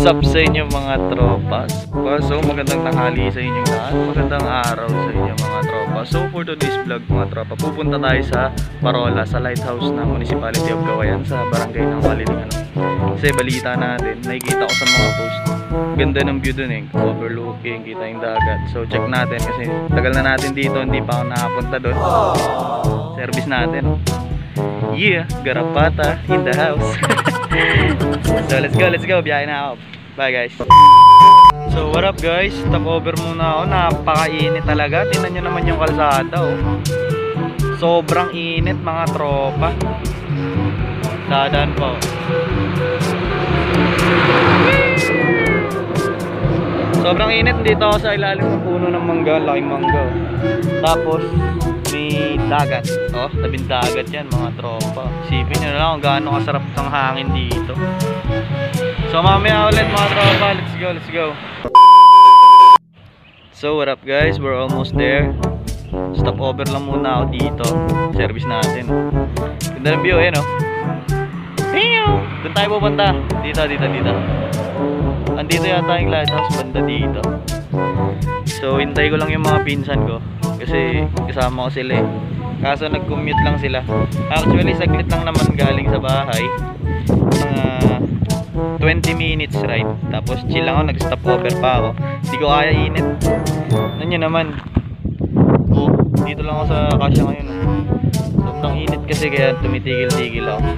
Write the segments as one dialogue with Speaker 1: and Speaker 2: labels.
Speaker 1: Sup sa inyo mga tropas So magandang tanghali sa inyong lahat. Magandang araw sa inyo mga tropa. So for today's vlog mga tropa Pupunta tayo sa Parola Sa lighthouse ng Municipality of Gawayan Sa barangay ng Malilingan Kasi balita natin Nakikita ko sa mga post. Ganda ng view dun eh. Overlooking Kita yung dagat. So check natin Kasi tagal na natin dito Hindi pa ako nakapunta dun. Service natin. Yeah, Garapata in the house So let's go, let's go. Biyahe na ako. Bye guys. So what up guys? Stop over muna ako. Napakainit talaga. Tingnan nyo naman yung kalsada oh. Sobrang init mga tropa. Dadaan po. Sobrang init dito sa ilalim ng puno ng mangga, laking mangga. oh. Tapos may dagat. Oh, tabing dagat 'yan mga tropa. Sipin niyo na lang kung gaano kasarap ng hangin dito. So mamaya ulit mga tropa, let's go, let's go. So what up guys, we're almost there. Stop over lang muna ako dito. Service natin. Ganda ng view, eh no? Doon tayo pupunta. Dito, dito, dito. Andito yata yung lighthouse banda dito. So hintay ko lang yung mga pinsan ko. Kasi kasama ko sila eh. Kaso nag-commute lang sila. Actually saglit lang naman galing sa bahay. Mga 20 minutes ride. Tapos chill lang ako, nag-stop over pa ako. Hindi ko kaya init. Ano naman? Oh, dito lang ako sa kasya ngayon. oh. Sobrang init kasi kaya tumitigil-tigil ako.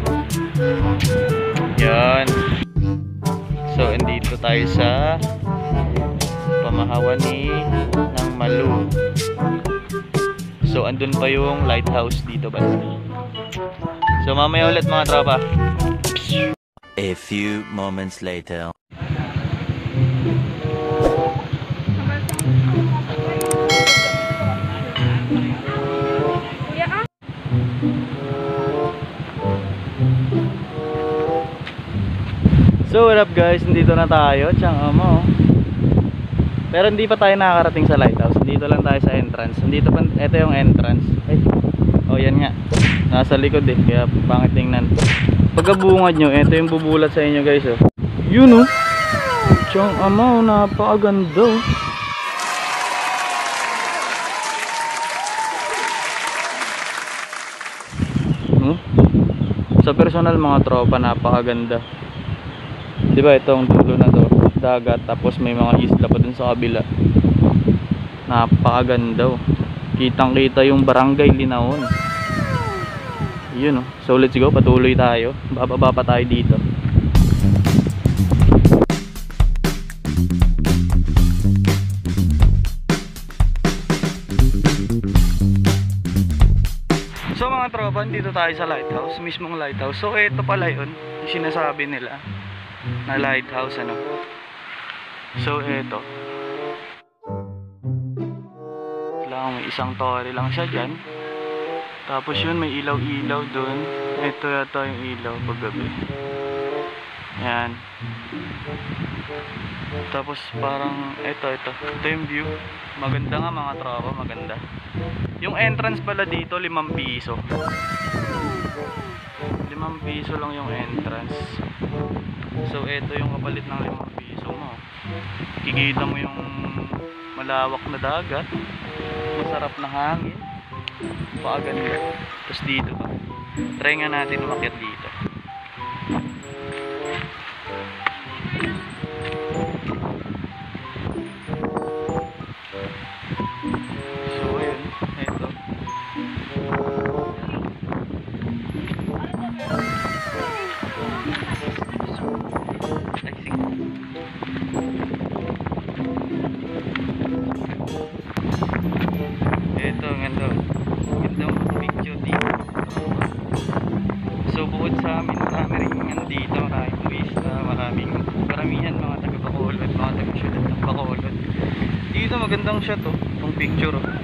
Speaker 1: Yan. So, andito tayo sa pamahawan ni ng Malu. So, andun pa yung lighthouse dito banda. So, mamaya ulit mga tropa.
Speaker 2: A few moments later.
Speaker 1: So what up guys, nandito na tayo, tiyang amo. Pero hindi pa tayo nakakarating sa lighthouse. Dito lang tayo sa entrance. Nandito pa, ito yung entrance. Ay. Oh, yan nga. Nasa likod eh, kaya pangit tingnan. Pagkabungad nyo, ito yung bubulat sa inyo guys oh. Yun oh. Tiyang amo, napakaganda oh. Hmm? Sa personal mga tropa, napakaganda. 'Di ba itong dulo to, dagat tapos may mga isla pa dun sa kabila. Napakaganda oh. Kitang-kita yung barangay Linaon. Yun oh. So let's go, patuloy tayo. Bababa pa tayo dito. So mga tropa, dito tayo sa lighthouse, mismong lighthouse. So ito pala yun, yung sinasabi nila na lighthouse ano. So ito. Lang may isang tore lang siya diyan. Tapos yun may ilaw-ilaw doon. Ito yata yung ilaw paggabi. Yan. Tapos parang ito ito. Ito yung view. Maganda nga mga tropa, maganda. Yung entrance pala dito 5 piso. 5 piso lang yung entrance. So ito yung kapalit ng 5 piso. Kikita mo yung malawak na dagat. Masarap na hangin. Pakaganda. Tapos dito pa. Try nga natin umakyat dito. Shot oh, itong picture oh.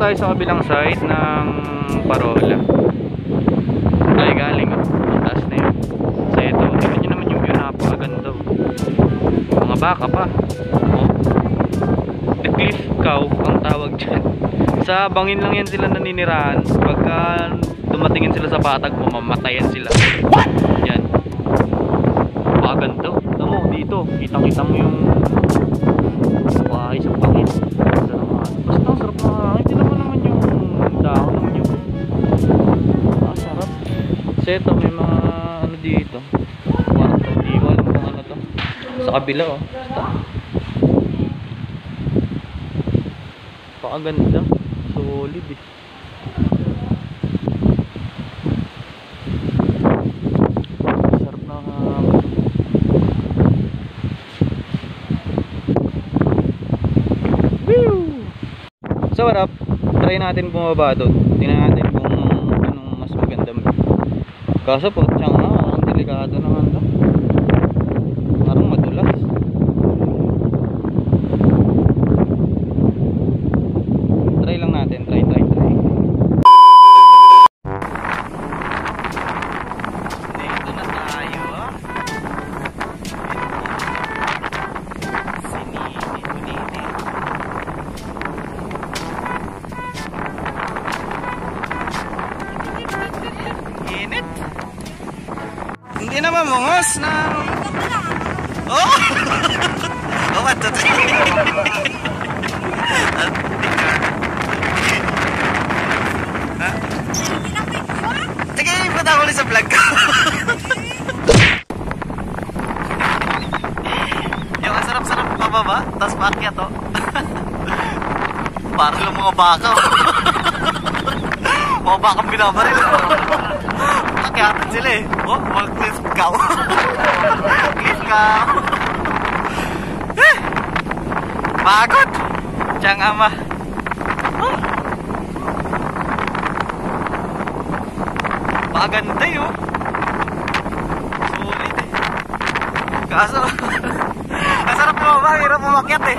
Speaker 1: Tayo sa kabilang side ng Parola. Tayo galing oh. Taas na yun. Sa ito, tingnan nyo naman yung view napakaganda. oh. Mga baka pa. Oh. The Cliff Cow ang tawag dyan. Sa bangin lang yan sila naninirahan. Pagka dumatingin sila sa patag, mamamatayan sila. What? Yan. Napakaganda. Tama mo, dito. Kitang-kita mo yung bahay sa bangin. Ito, may mga ano dito. Kwarto. Di ko alam kung ano to. Sa kabila oh. Basta. Pakaganda. Solid eh. Sarap na. Woo! So what up? Try natin bumaba doon. Tingnan natin kung anong mas maganda. Kaso po, tiyang nga, ang delikado naman to. Mamungos na... Oh! oh, what the... Sige, punta ko ulit sa vlog ko. Yung ang sarap-sarap pababa, tapos paakyat to. Parang lang mga baka. mga bakang binabaril. Akyatan sila eh. Mga cliff cow. cliff cow. Eh, Pagod. Tiyang ama. Oh. Paganda yun. Sulit eh. Kaso, ang sarap mo ba? Hirap umakyat eh.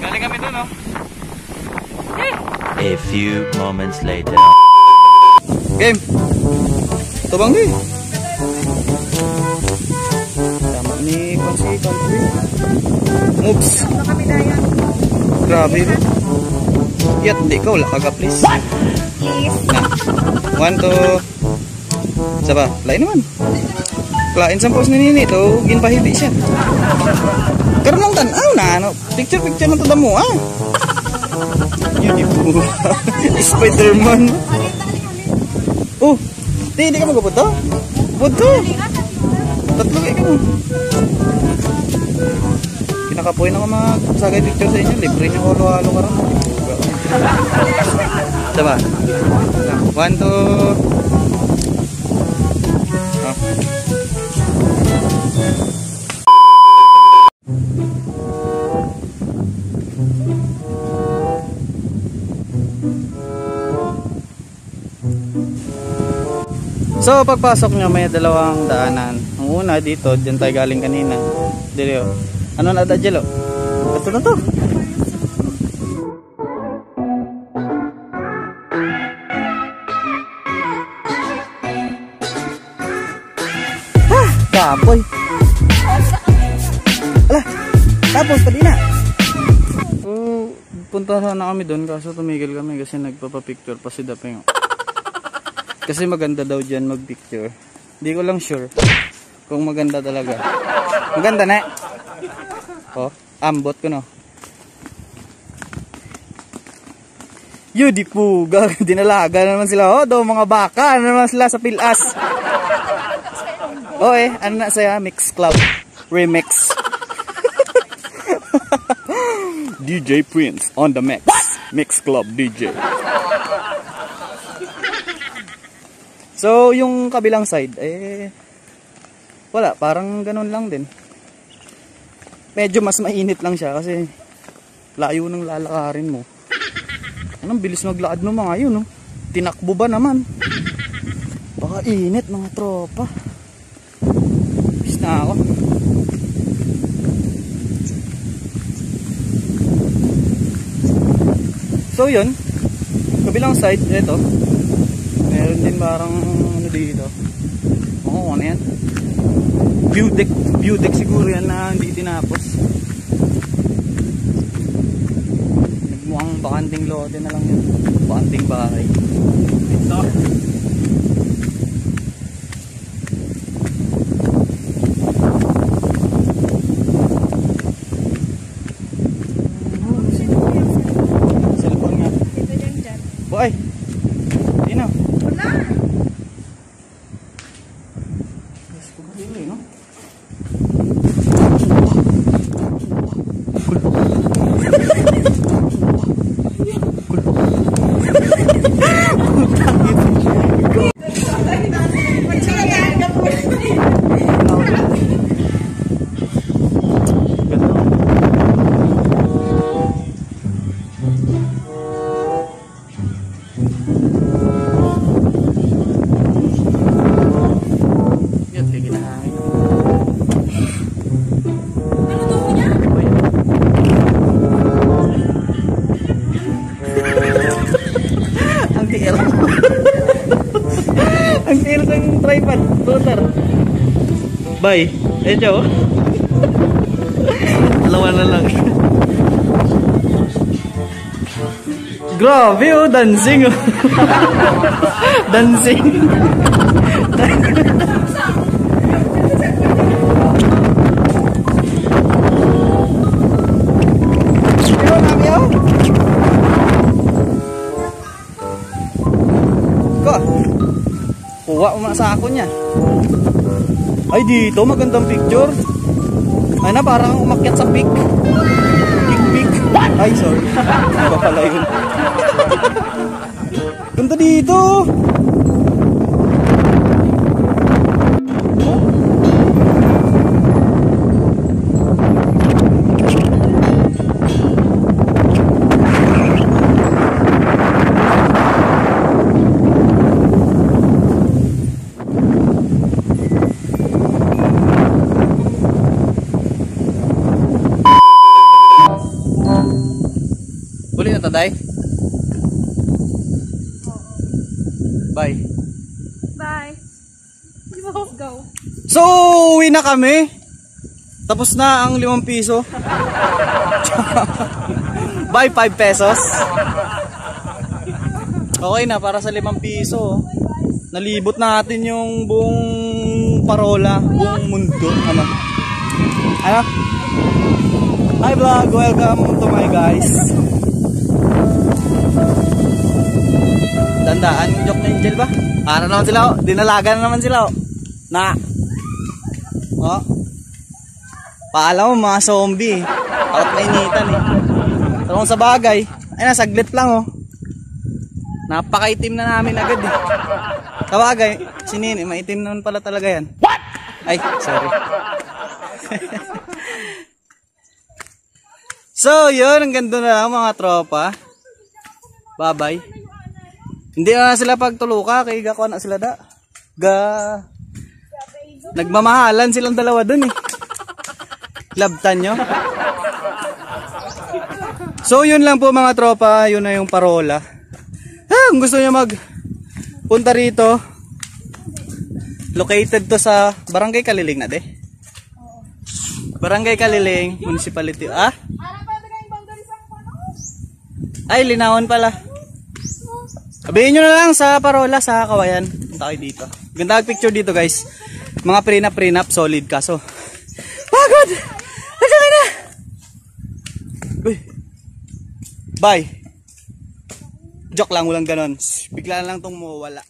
Speaker 1: Galing kami dun, oh.
Speaker 2: A few moments later.
Speaker 1: Game. Tubang di. Tama ni Konsi Country. Moves. Grabe. Yat, di ka wala kaga please. What? Na. One, two. Saba, lain naman. Klain sa post ni Nini to, ginpahidi siya. Karon lang tanaw na, ano, picture picture na to damo ah. Beautiful. Spider-Man. Oh, di, di ka magkapunta? Punta. Tatlo kayo ka mo. Kinakapoy na ko mga sagay picture sa inyo. Libre nyo ko halo-halo ka rin. Diba? One, two. So pagpasok nyo may dalawang daanan. Ang una dito, dyan tayo galing kanina. Dito. Ano na dadjelo? Ito na to. Ah, kapoy. Ala, tapos pati na. So, punta sana kami doon kaso tumigil kami kasi nagpapapicture pa si Dapeng. Kasi maganda daw dyan mag-picture. Hindi ko lang sure kung maganda talaga. Maganda na. Oh, ambot ko no. Yudi po, dinalaga na naman sila. Oh, daw mga baka, ano naman sila sa pilas. Oh eh, ano na saya? Mix Club. Remix. DJ Prince on the mix. Mix Club DJ. So, yung kabilang side, eh, wala, parang ganun lang din. Medyo mas mainit lang siya kasi layo ng lalakarin mo. Anong bilis maglakad ng mga yun, no? Tinakbo ba naman? Baka Mainit mga tropa. Bis na ako. So yun, kabilang side, ito. Meron din parang ano dito. Oo, ano yan? View deck, view deck siguro yan na hindi tinapos. Nagmukhang bakanting lote na lang yun. Bakanting bahay. Ito. cũng hiếm hiếm Bye. Eh, Joe. Dalawa na lang. Grabe oh, dancing oh. dancing. Kuha mo sa ako niya. Ay dito magandang picture. Ay na parang umakyat sa peak. Peak peak. Ay sorry. Iba pala yun. Ganda dito. Bye.
Speaker 3: Bye. Let's go.
Speaker 1: So, uwi na kami. Tapos na ang limang piso. Bye, 5 pesos. Okay na, para sa limang piso. Nalibot natin yung buong parola, buong mundo. Ano? Ano? Hi vlog, welcome to my guys. Tandaan Angel ba? Para naman sila oh. Dinalaga na naman sila oh. Na. Oh. Paalam mo mga zombie. Out na initan eh. Pero kung sa bagay, ay na saglit lang oh. Napakaitim na namin agad eh. Sa bagay, si Nini, maitim naman pala talaga yan. What? Ay, sorry. so, yun, ang ganda na lang mga tropa. Bye-bye. Hindi na sila pagtuluka kay gako na sila da. Ga Nagmamahalan silang dalawa dun eh. Labtan nyo. So yun lang po mga tropa, yun na yung parola. Ah, kung gusto niyo mag punta rito, located to sa Barangay Kaliling na de. Barangay Kaliling, Municipality. Ah? Ay, linawan pala. Sabihin nyo na lang sa parola sa kawayan. Punta kayo dito. Ganda picture dito guys. Mga prenup prenup solid kaso. Pagod! Nagkakay na! Uy. Bye. Joke lang, walang ganon. Bigla lang tong mawala.